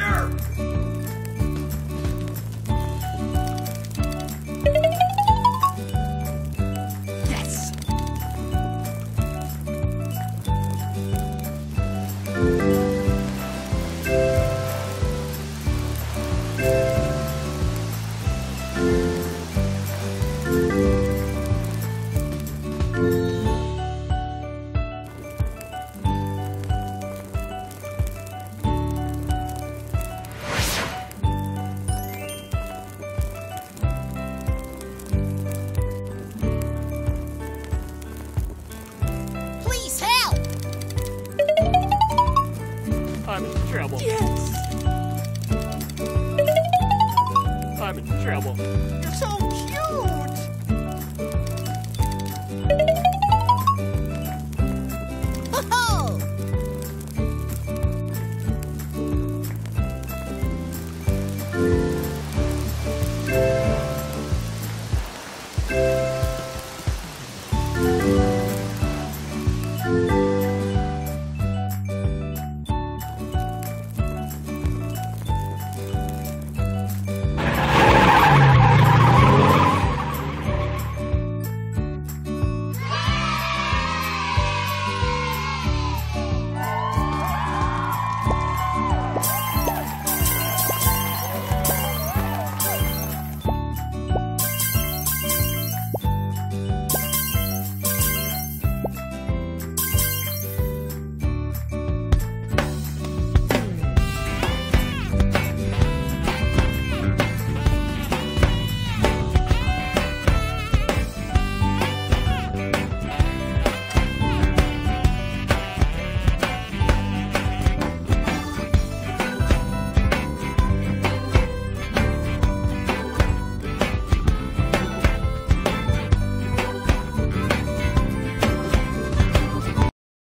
here! Yes! trouble. You're so cute! Ho -ho!